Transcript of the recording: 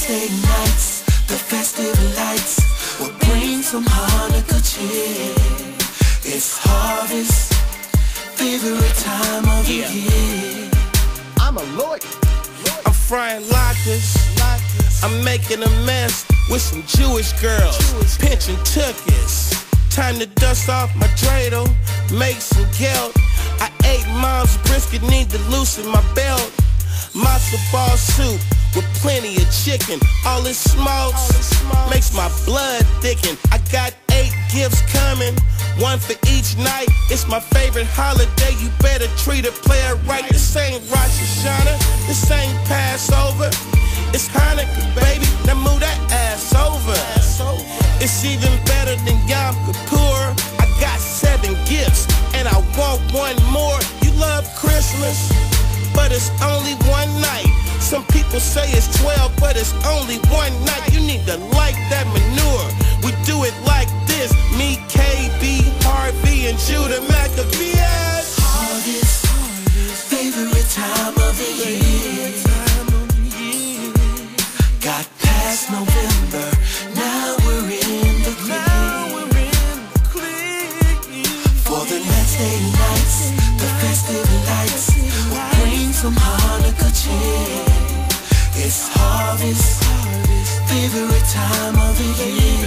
Wednesday nights, the festive lights will bring some Hanukkah cheer. It's harvest, favorite time of yeah. the year. I'm a lawyer. lawyer. I'm frying latkes. I'm making a mess with some Jewish girls, Jewish pinching tuckers. Time to dust off my dreidel, make some gelt. I ate mom's brisket, need to loosen my belt. Matzo ball soup with plenty of chicken. All this smokes makes my blood thicken. I got eight gifts coming, one for each night. It's my favorite holiday. You better treat a player right. This ain't Rosh Hashanah, this ain't Passover. It's Hanukkah, baby. Now move that ass over. It's even better than Yom Kippur. I got seven gifts, and I want one more. You love Christmas, but it's only one night. Some people say it's 12, but it's only one night. You need to like that menorah. We do it like this. Me, KB, Harvey, and Judah Maccabees. Harvest, favorite time of the year. Got past November, now we're in the clear. For the next eight nights, the festive lights will bring some Hanukkah cheer. It's harvest, favorite time of the year.